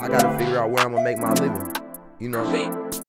I gotta figure out where I'm gonna make my living. You know.